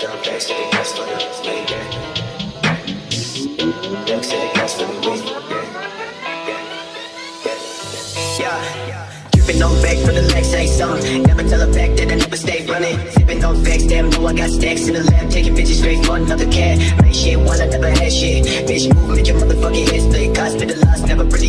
down back, say the gas for the way, yeah. Back, say the gas for the way, yeah. Yeah, yeah. Dripping on back for the legs, say something. Never tell a fact that I never stay running. Sipping on facts, damn, know I got stacks in the lab. Taking bitches straight for another cat. Make shit, while I never had shit. Bitch, move, make your motherfucking head split. Cost me the loss, never really